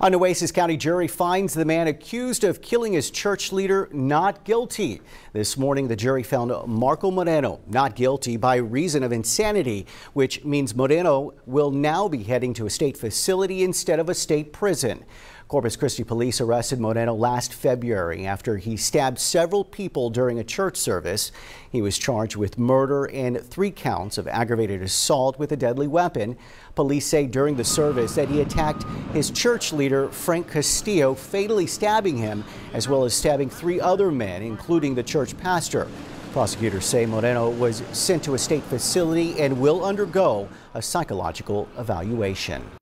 A Nueces County jury finds the man accused of killing his church leader not guilty. This morning, the jury found Marco Moreno not guilty by reason of insanity, which means Moreno will now be heading to a state facility instead of a state prison. Corpus Christi police arrested Moreno last February after he stabbed several people during a church service. He was charged with murder and three counts of aggravated assault with a deadly weapon. Police say during the service that he attacked his church leader, Frank Castillo, fatally stabbing him, as well as stabbing three other men, including the church pastor. Prosecutors say Moreno was sent to a state facility and will undergo a psychological evaluation.